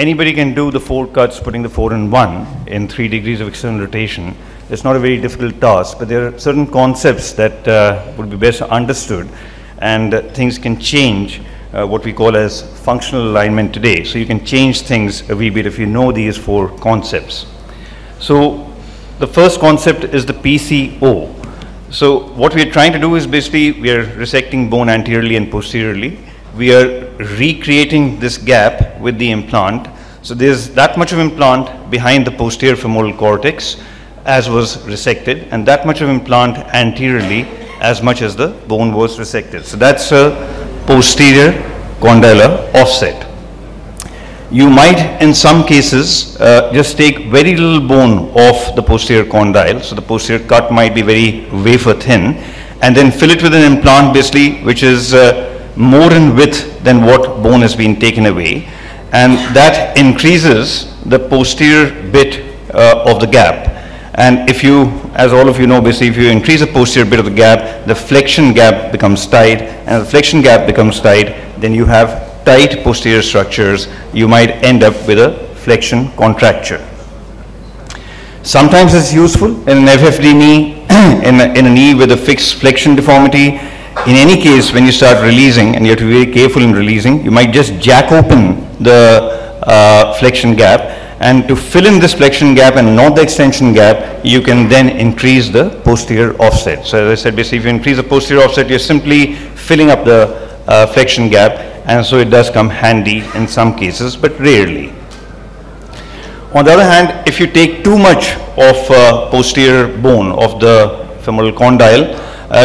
anybody can do the four cuts, putting the four in one in three degrees of external rotation. It's not a very difficult task, but there are certain concepts that uh, would be best understood, and uh, things can change uh, what we call as functional alignment today. So you can change things a wee bit if you know these four concepts. So the first concept is the PCO. So what we are trying to do is basically we are resecting bone anteriorly and posteriorly. We are recreating this gap with the implant. So there's that much of implant behind the posterior femoral cortex as was resected and that much of implant anteriorly as much as the bone was resected. So that's a posterior condylar offset you might in some cases uh, just take very little bone off the posterior condyle. So the posterior cut might be very wafer thin and then fill it with an implant basically which is uh, more in width than what bone has been taken away. And that increases the posterior bit uh, of the gap. And if you, as all of you know, basically if you increase the posterior bit of the gap, the flexion gap becomes tight, and the flexion gap becomes tight, then you have tight posterior structures, you might end up with a flexion contracture. Sometimes it's useful in an FFD knee, in, a, in a knee with a fixed flexion deformity. In any case, when you start releasing, and you have to be very careful in releasing, you might just jack open the uh, flexion gap, and to fill in this flexion gap and not the extension gap, you can then increase the posterior offset. So as I said, basically if you increase the posterior offset, you're simply filling up the uh, flexion gap and so it does come handy in some cases, but rarely. On the other hand, if you take too much of uh, posterior bone of the femoral condyle,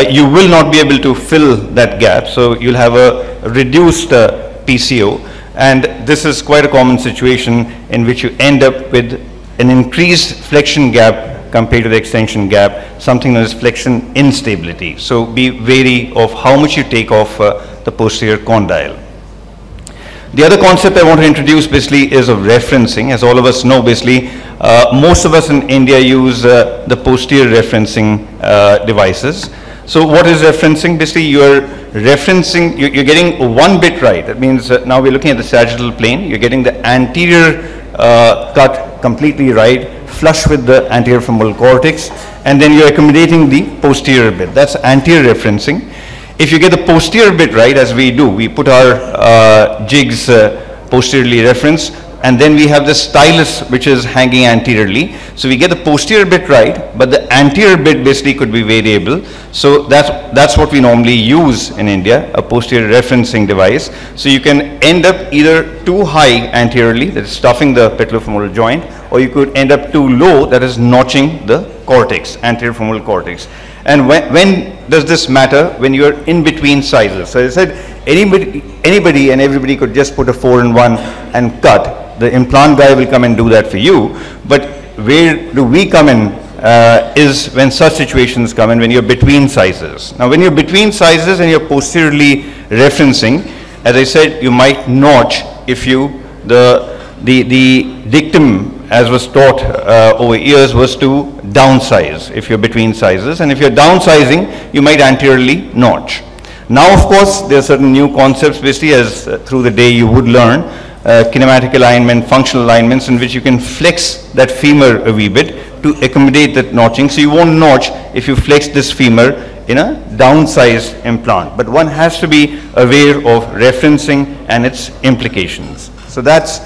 you will not be able to fill that gap. So you'll have a reduced uh, PCO. And this is quite a common situation in which you end up with an increased flexion gap compared to the extension gap, something known as flexion instability. So be wary of how much you take off uh, the posterior condyle. The other concept I want to introduce basically is of referencing. As all of us know, basically, uh, most of us in India use uh, the posterior referencing uh, devices. So what is referencing? Basically, you're referencing, you're getting one bit right. That means uh, now we're looking at the sagittal plane. You're getting the anterior uh, cut completely right, flush with the anterior femoral cortex, and then you're accommodating the posterior bit. That's anterior referencing. If you get the posterior bit right, as we do, we put our uh, jigs uh, posteriorly referenced, and then we have the stylus which is hanging anteriorly. So we get the posterior bit right, but the anterior bit basically could be variable. So that's, that's what we normally use in India, a posterior referencing device. So you can end up either too high anteriorly, that is stuffing the patellofemoral joint, or you could end up too low, that is notching the cortex, anterior femoral cortex. And when, when does this matter? When you're in between sizes. So I said anybody, anybody and everybody could just put a four and one and cut. The implant guy will come and do that for you. But where do we come in uh, is when such situations come in when you're between sizes. Now when you're between sizes and you're posteriorly referencing, as I said, you might notch if you, the, the, the dictum as was taught uh, over years, was to downsize if you're between sizes. And if you're downsizing, you might anteriorly notch. Now, of course, there are certain new concepts, basically, as uh, through the day you would learn, Uh, kinematic alignment, functional alignments, in which you can flex that femur a wee bit to accommodate that notching. So you won't notch if you flex this femur in a downsized implant. But one has to be aware of referencing and its implications. So that's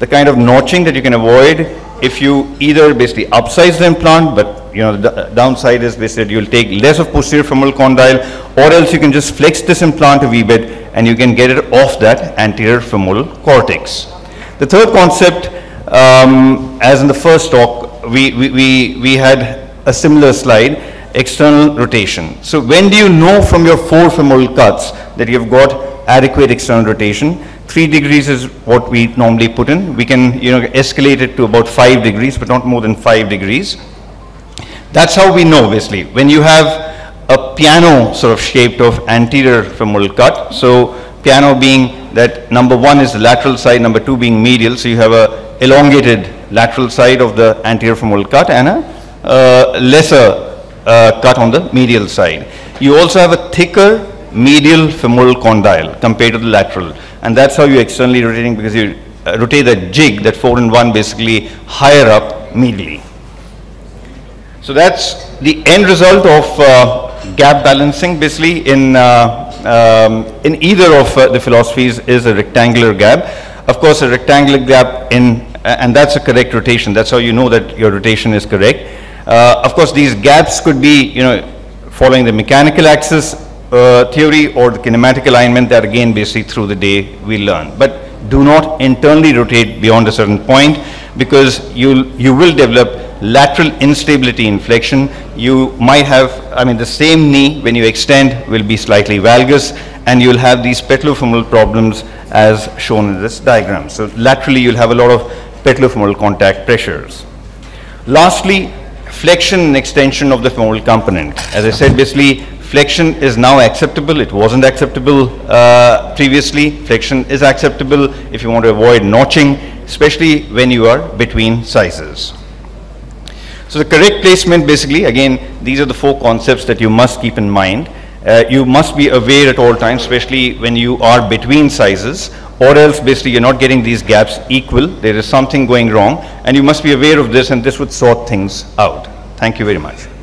the kind of notching that you can avoid if you either basically upsize the implant, but you know the downside is they said you'll take less of posterior femoral condyle, or else you can just flex this implant a wee bit and you can get it off that anterior femoral cortex. The third concept, um, as in the first talk, we, we, we, we had a similar slide, external rotation. So when do you know from your four femoral cuts that you've got adequate external rotation? 3 degrees is what we normally put in. We can you know, escalate it to about 5 degrees, but not more than 5 degrees. That's how we know, basically. When you have a piano sort of shaped of anterior femoral cut, so piano being that number one is the lateral side, number two being medial, so you have a elongated lateral side of the anterior femoral cut and a uh, lesser uh, cut on the medial side. You also have a thicker medial femoral condyle compared to the lateral and that's how you're externally rotating because you're uh, rotate that jig, that 4 in 1 basically higher up medially. So that's the end result of uh, gap balancing basically in, uh, um, in either of uh, the philosophies is a rectangular gap. Of course, a rectangular gap in, and that's a correct rotation. That's how you know that your rotation is correct. Uh, of course, these gaps could be, you know, following the mechanical axis uh, theory or the kinematic alignment that again basically through the day we learn. But do not internally rotate beyond a certain point because you you will develop lateral instability in flexion. You might have, I mean, the same knee when you extend will be slightly valgus and you'll have these patellofemoral problems as shown in this diagram. So laterally you'll have a lot of patellofemoral contact pressures. Lastly, flexion and extension of the femoral component. As I said, basically flexion is now acceptable. It wasn't acceptable uh, previously. Flexion is acceptable if you want to avoid notching, especially when you are between sizes. So the correct placement basically, again, these are the four concepts that you must keep in mind. Uh, you must be aware at all times, especially when you are between sizes, or else basically you're not getting these gaps equal. There is something going wrong, and you must be aware of this, and this would sort things out. Thank you very much.